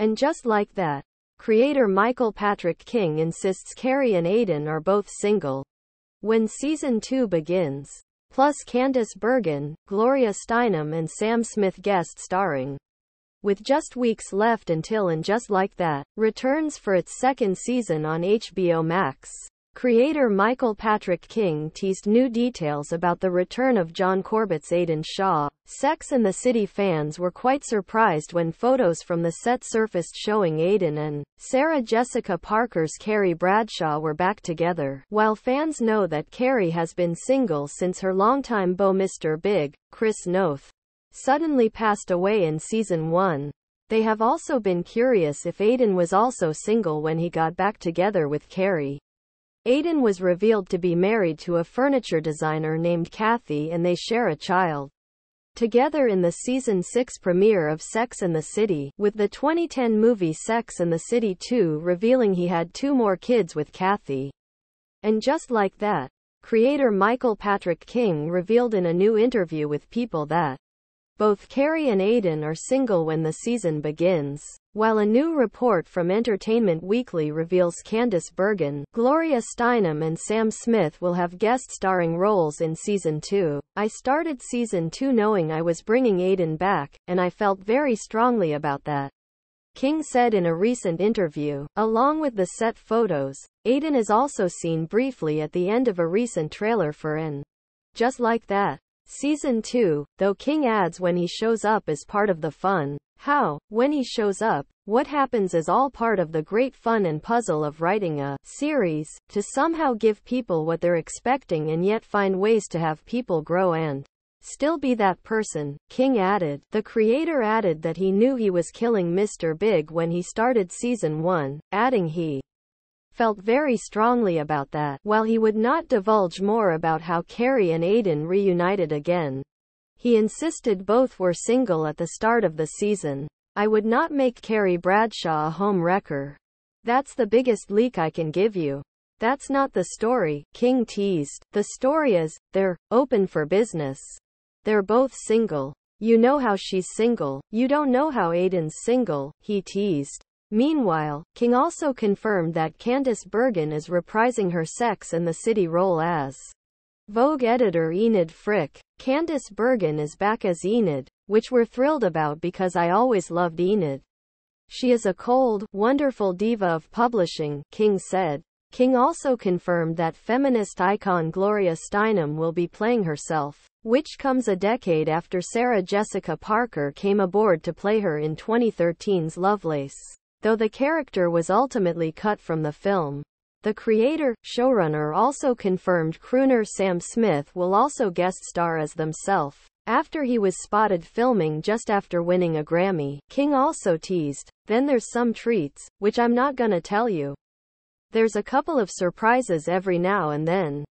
And just like that, creator Michael Patrick King insists Carrie and Aidan are both single. When season 2 begins. Plus Candice Bergen, Gloria Steinem and Sam Smith guest starring. With just weeks left until And Just Like That returns for its second season on HBO Max. Creator Michael Patrick King teased new details about the return of John Corbett's Aidan Shaw. Sex and the City fans were quite surprised when photos from the set surfaced showing Aidan and Sarah Jessica Parker's Carrie Bradshaw were back together. While fans know that Carrie has been single since her longtime beau Mr. Big, Chris Noth, suddenly passed away in season 1. They have also been curious if Aidan was also single when he got back together with Carrie. Aidan was revealed to be married to a furniture designer named Kathy and they share a child. Together in the season 6 premiere of Sex and the City, with the 2010 movie Sex and the City 2 revealing he had two more kids with Kathy. And just like that, creator Michael Patrick King revealed in a new interview with People that both Carrie and Aidan are single when the season begins. While a new report from Entertainment Weekly reveals Candice Bergen, Gloria Steinem and Sam Smith will have guest starring roles in season 2. I started season 2 knowing I was bringing Aidan back, and I felt very strongly about that. King said in a recent interview. Along with the set photos, Aidan is also seen briefly at the end of a recent trailer for In. Just like that. Season 2, though King adds when he shows up is part of the fun. How, when he shows up, what happens is all part of the great fun and puzzle of writing a series, to somehow give people what they're expecting and yet find ways to have people grow and still be that person, King added. The creator added that he knew he was killing Mr. Big when he started season 1, adding he felt very strongly about that, while he would not divulge more about how Carrie and Aidan reunited again. He insisted both were single at the start of the season. I would not make Carrie Bradshaw a home wrecker. That's the biggest leak I can give you. That's not the story, King teased. The story is, they're open for business. They're both single. You know how she's single. You don't know how Aidan's single, he teased. Meanwhile, King also confirmed that Candice Bergen is reprising her Sex and the City role as Vogue editor Enid Frick. Candice Bergen is back as Enid, which we're thrilled about because I always loved Enid. She is a cold, wonderful diva of publishing, King said. King also confirmed that feminist icon Gloria Steinem will be playing herself, which comes a decade after Sarah Jessica Parker came aboard to play her in 2013's Lovelace though the character was ultimately cut from the film. The creator, showrunner also confirmed crooner Sam Smith will also guest star as themself. After he was spotted filming just after winning a Grammy, King also teased, then there's some treats, which I'm not gonna tell you. There's a couple of surprises every now and then.